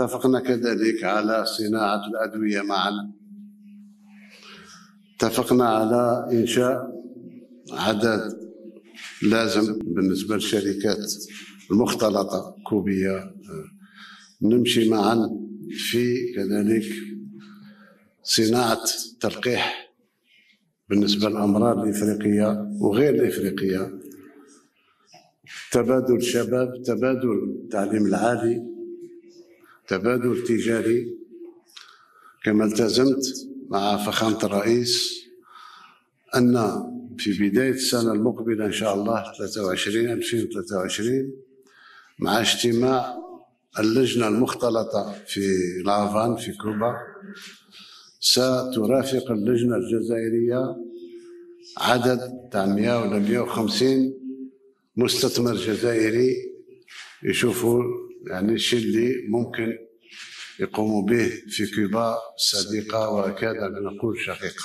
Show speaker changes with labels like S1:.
S1: اتفقنا كذلك على صناعة الأدوية معا. اتفقنا على إنشاء عدد لازم بالنسبة للشركات المختلطة كوبية نمشي معا في كذلك صناعة تلقيح بالنسبة للأمراض الإفريقية وغير الإفريقية. تبادل الشباب تبادل التعليم العالي. تبادل تجاري كما التزمت مع فخامة الرئيس أن في بداية السنة المقبلة إن شاء الله 23 2023 مع اجتماع اللجنة المختلطة في لافان في كوبا سترافق اللجنة الجزائرية عدد تاع 100 ولا 150 مستثمر جزائري يشوفوا يعني الشيء اللي ممكن يقوموا به في كوبا صديقة وكاد نقول شقيقة.